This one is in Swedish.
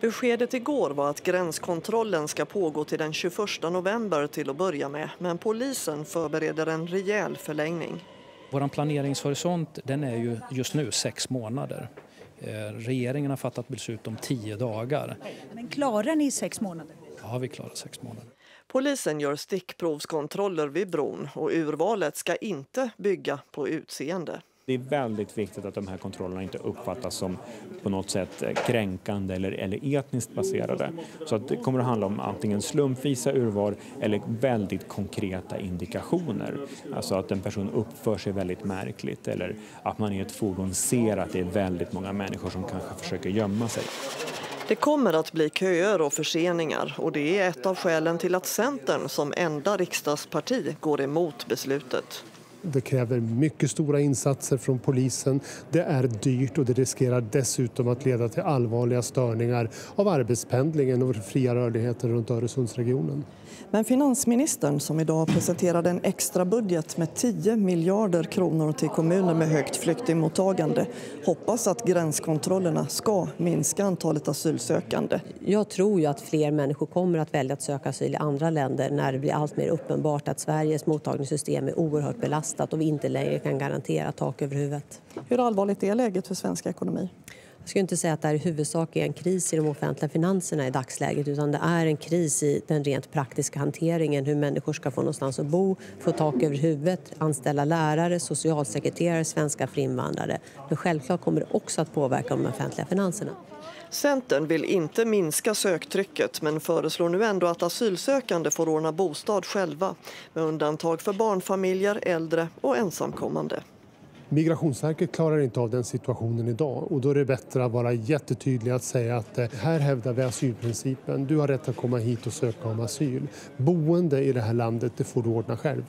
Beskedet igår var att gränskontrollen ska pågå till den 21 november till att börja med, men polisen förbereder en rejäl förlängning. Vår planeringshorisont den är ju just nu sex månader. Eh, regeringen har fattat beslut om tio dagar. Men klarar ni sex månader? Ja, vi klarar sex månader. Polisen gör stickprovskontroller vid bron och urvalet ska inte bygga på utseende. Det är väldigt viktigt att de här kontrollerna inte uppfattas som på något sätt eh, kränkande eller, eller etniskt baserade. Så att det kommer att handla om antingen slumpvisa urval eller väldigt konkreta indikationer. Alltså att en person uppför sig väldigt märkligt eller att man i ett fordon ser att det är väldigt många människor som kanske försöker gömma sig. Det kommer att bli köer och förseningar och det är ett av skälen till att Centern som enda riksdagsparti går emot beslutet. Det kräver mycket stora insatser från polisen. Det är dyrt och det riskerar dessutom att leda till allvarliga störningar av arbetspendlingen och fria rörligheten runt Öresundsregionen. Men finansministern som idag presenterade en extra budget med 10 miljarder kronor till kommuner med högt flyktingmottagande hoppas att gränskontrollerna ska minska antalet asylsökande. Jag tror ju att fler människor kommer att välja att söka asyl i andra länder när det blir allt mer uppenbart att Sveriges mottagningssystem är oerhört belastat och vi inte längre kan garantera tak över huvudet. Hur allvarligt är läget för svensk ekonomi? Jag skulle inte säga att det här i huvudsak är en kris i de offentliga finanserna i dagsläget utan det är en kris i den rent praktiska hanteringen hur människor ska få någonstans att bo, få tak över huvudet, anställa lärare, socialsekreterare, svenska för invandrare. Men självklart kommer det också att påverka de offentliga finanserna. Centern vill inte minska söktrycket men föreslår nu ändå att asylsökande får ordna bostad själva med undantag för barnfamiljer, äldre och ensamkommande. Migrationsverket klarar inte av den situationen idag och då är det bättre att vara jättetydlig att säga att eh, här hävdar vi asylprincipen. Du har rätt att komma hit och söka om asyl. Boende i det här landet det får du ordna själv.